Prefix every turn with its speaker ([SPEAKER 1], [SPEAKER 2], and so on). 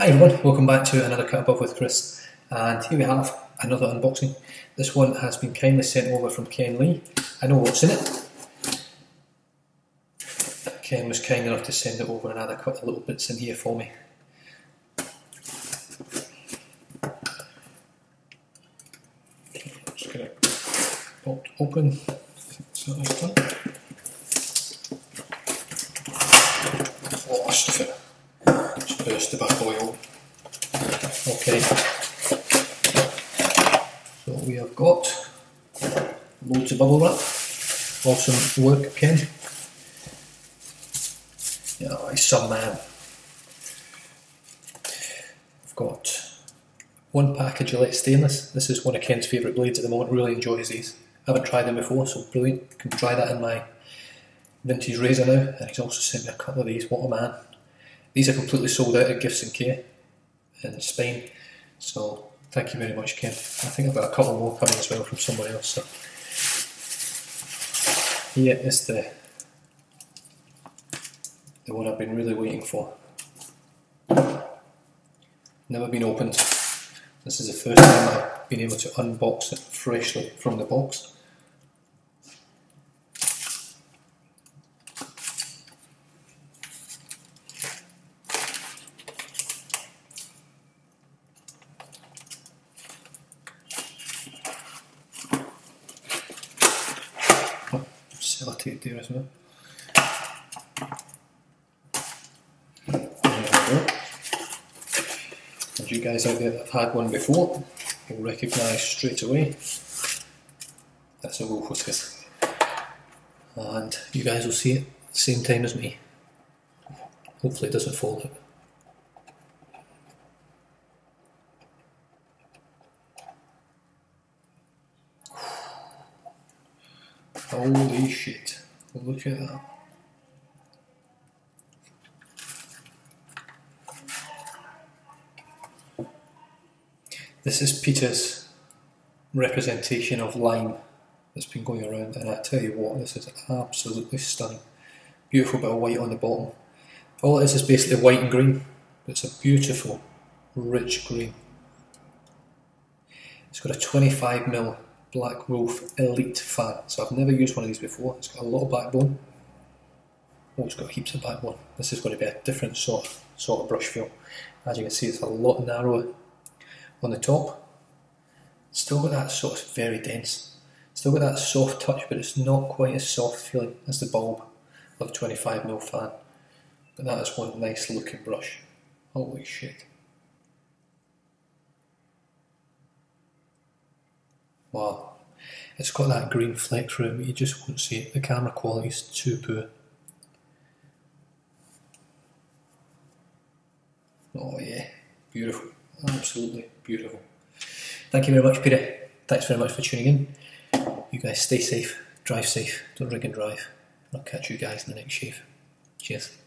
[SPEAKER 1] Hi everyone, welcome back to another Cut Above with Chris and here we have another unboxing. This one has been kindly sent over from Ken Lee. I know what's in it. Ken was kind enough to send it over and add a couple of little bits in here for me. Just get it popped open. Oh, stuff it. Just bad boy. Okay. So we have got loads of bubble wrap. Awesome work, Ken. Yeah, some. Um, I've got one pack of Gillette stainless. This is one of Ken's favourite blades at the moment. Really enjoys these. I haven't tried them before, so brilliant. Can try that in my vintage razor now. And he's also sent me a couple of these. What a man! These are completely sold out at Gifts and Care in Spain. So thank you very much, Ken. I think I've got a couple more coming as well from someone else. So here is the the one I've been really waiting for. Never been opened. This is the first time I've been able to unbox it freshly from the box. Oh, sellotape there as well. And you guys out there that have had one before will recognise straight away that's a wolf whiskers. And you guys will see it same time as me. Hopefully it doesn't fall out. Holy shit. Look at that. This is Peter's representation of lime that's been going around, and I tell you what, this is absolutely stunning. Beautiful bit of white on the bottom. All it is is basically white and green, it's a beautiful, rich green. It's got a 25mm Black Wolf Elite fan, so I've never used one of these before. It's got a lot of backbone. Oh, it's got heaps of backbone. This is going to be a different sort sort of brush feel. As you can see, it's a lot narrower on the top. Still got that sort of very dense. Still got that soft touch, but it's not quite as soft feeling as the bulb of the 25mm fan. But that is one nice looking brush. Holy shit. Wow. It's got that green flex but you just won't see it. The camera quality is too poor. Oh yeah, beautiful. Absolutely beautiful. Thank you very much, Peter. Thanks very much for tuning in. You guys stay safe, drive safe, don't drink and drive. I'll catch you guys in the next shave. Cheers.